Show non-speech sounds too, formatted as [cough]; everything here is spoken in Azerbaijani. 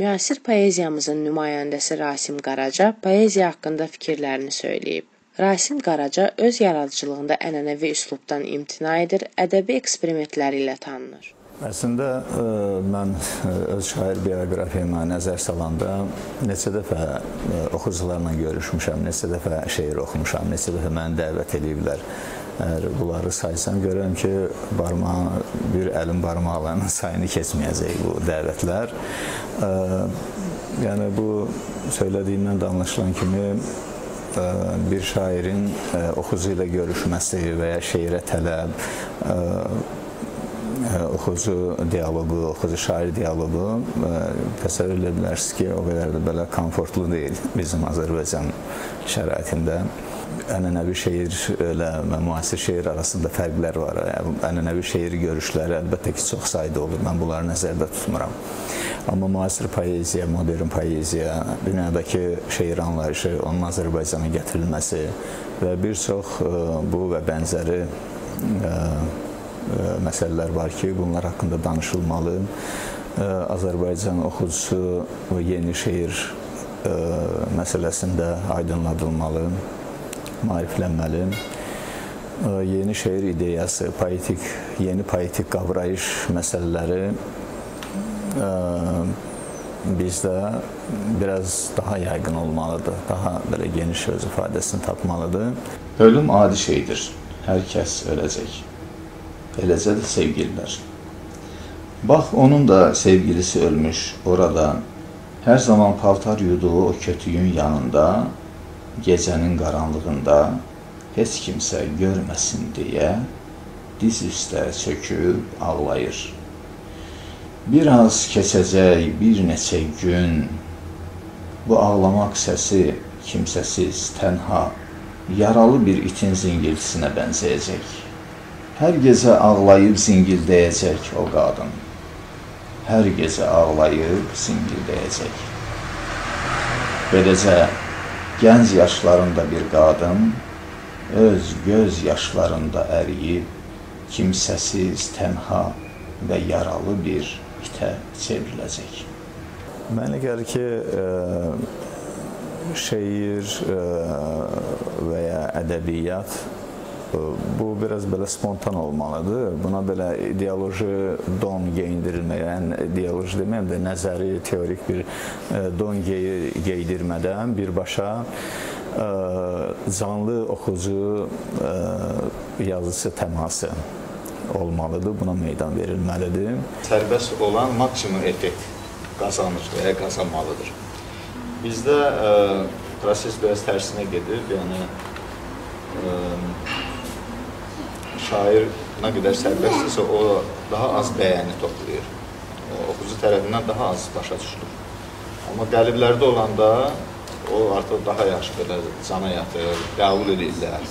Müasir poeziyamızın nümayəndəsi Rasim Qaraca poeziya haqqında fikirlərini söyləyib. Rasim Qaraca öz yaradıcılığında ənənəvi üslubdan imtina edir, ədəbi eksperimentləri ilə tanınır. Əslində ə, mən ə, öz şair bioqrafiyama nəzər salanda neçə dəfə ə, oxucularla görüşmüşəm, neçə dəfə şeir oxumuşam, neçə dəfə məni dəvət ediblər. Əgər bunları saysam görürəm ki, barmağı bir əlin barmaqlarının [laughs] sayını keçməyəcək bu dəvətlər. Yəni bu söylədiyimdən də anlaşılan kimi bir şairin oxucu ilə görüşməsi və ya şeirə tələb oxucu dialoqu, oxucu şair dialoqu təsəvvür edə bilərsiniz ki, o qədər də belə komfortlu deyil bizim Azərbaycan şəraitində ənənəvi şeirlə müasir şeir arasında fərqlər var. Ənənəvi şeir görüşləri əlbəttə ki, çox sayda olur. Mən bunları nəzərdə tutmuram. Amma müasir poeziya, modern poeziya, dünyadakı şeir anlayışı, onun Azərbaycana gətirilməsi və bir çox bu və bənzəri məsələlər var ki, bunlar haqqında danışılmalı. Azərbaycan oxucusu yeni şeir məsələsində aydınladılmalı maariflənməli. Yeni şeir ideyası, poetik, yeni poetik qavrayış məsələləri bizdə biraz daha yayğın olmalıdır, daha belə geniş öz ifadəsini tapmalıdır. Ölüm adi şeydir. Hər kəs öləcək. Eləcə də sevgililər. Bax, onun da sevgilisi ölmüş orada. Hər zaman paltar yuduğu o kötüyün yanında gecənin qaranlığında heç kimsə görməsin deyə diz üstə çöküb ağlayır. Bir az keçəcək bir neçə gün bu ağlamaq səsi kimsəsiz, tənha, yaralı bir itin zingiltisinə bənzəyəcək. Hər gecə ağlayıb zingildəyəcək o qadın. Hər gecə ağlayıb zingildəyəcək. Beləcə Gənc yaşlarında bir qadın öz göz yaşlarında əriyib kimsəsiz, tənha və yaralı bir itə çevriləcək. Mənə gəlir ki, şeir və ya ədəbiyyat bu biraz belə spontan olmalıdır. Buna belə ideoloji don geyindirilməyən, yəni ideoloji deməyəm də nəzəri, teorik bir don geydirmədən birbaşa canlı oxucu yazısı təması olmalıdır. Buna meydan verilməlidir. Sərbəst olan maksimum effekt qazanır və ya qazanmalıdır. Bizdə ə, proses biraz tərsinə gedir. Yəni ə, şair nə qədər sərbəstdirsə, o daha az bəyəni toplayır. O, oxucu tərəfindən daha az başa düşülür. Amma qəliblərdə olanda o artıq daha yaxşı belə cana yatır, qəbul edirlər.